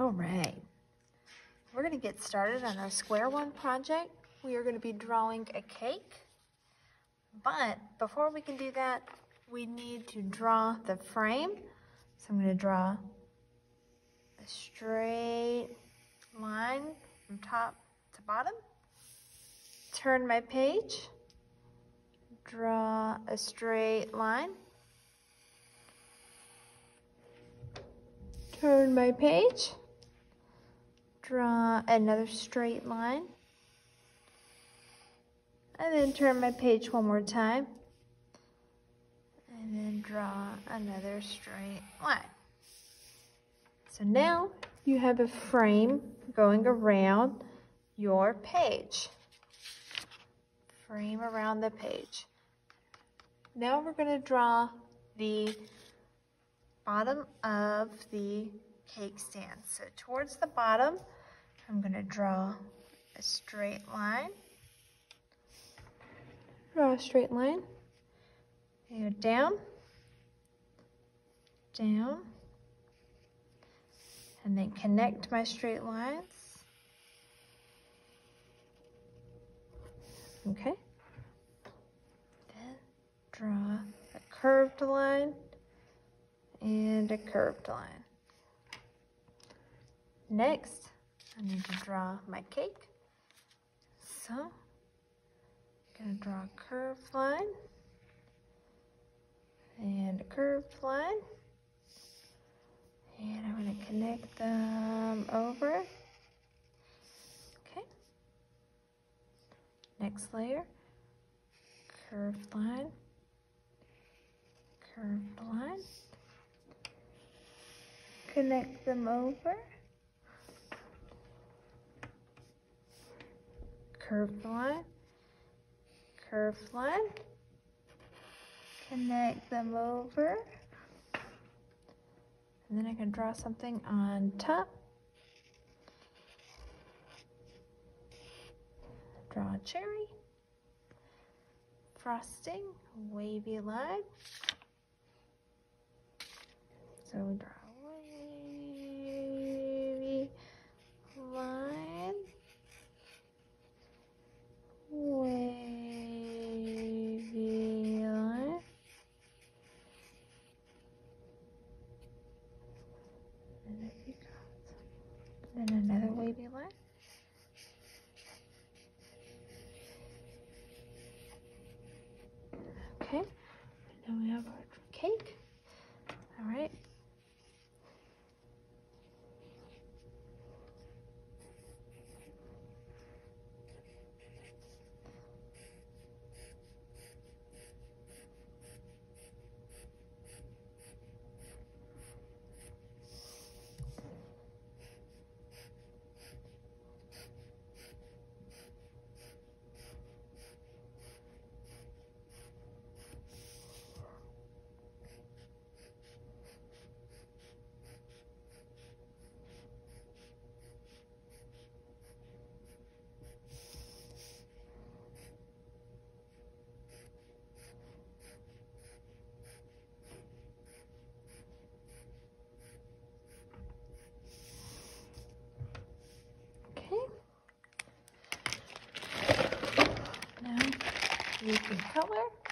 All right. We're going to get started on our square one project. We are going to be drawing a cake. But before we can do that, we need to draw the frame. So I'm going to draw a straight line from top to bottom. Turn my page. Draw a straight line. Turn my page. Draw another straight line. And then turn my page one more time. And then draw another straight line. So now you have a frame going around your page. Frame around the page. Now we're going to draw the bottom of the cake stand. So towards the bottom, I'm going to draw a straight line. Draw a straight line. Go down, down, and then connect my straight lines. Okay. Then draw a curved line and a curved line. Next, I need to draw my cake. So, I'm to draw a curved line and a curved line. And I'm to connect them over. Okay. Next layer, curved line, curved line connect them over. Curved line, curved line, connect them over. And then I can draw something on top. Draw a cherry, frosting, wavy line. So we draw and few dots, then another wavy line. Okay, and then we have our cake. All right. You can color.